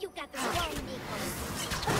You got the wrong Neeko.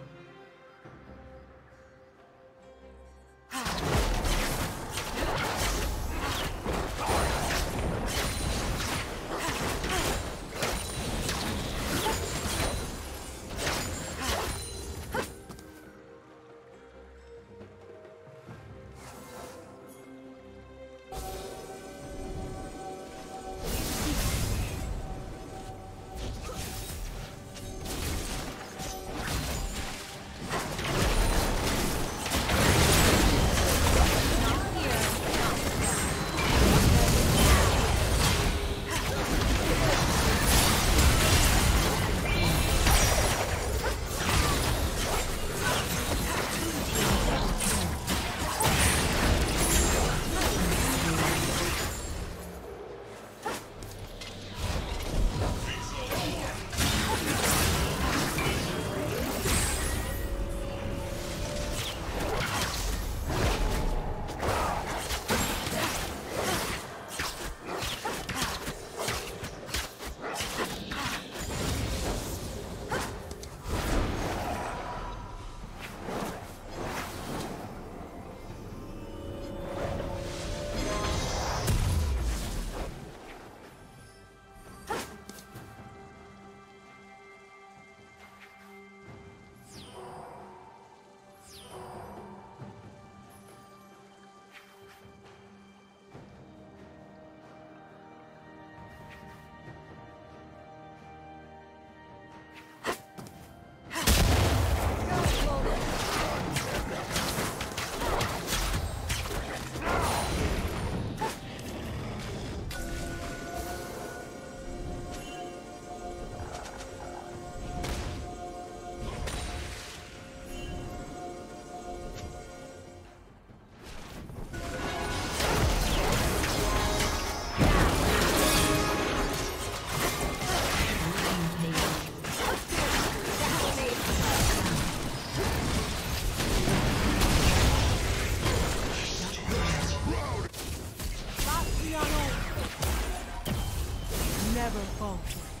never falter.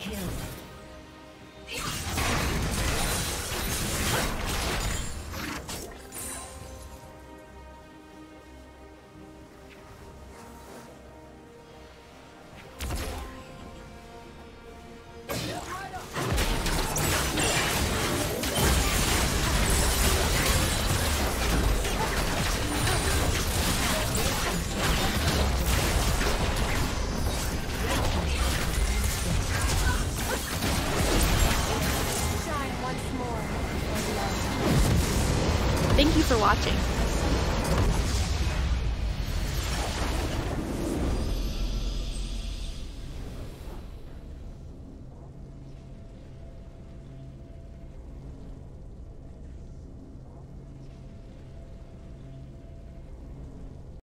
kill. Watching.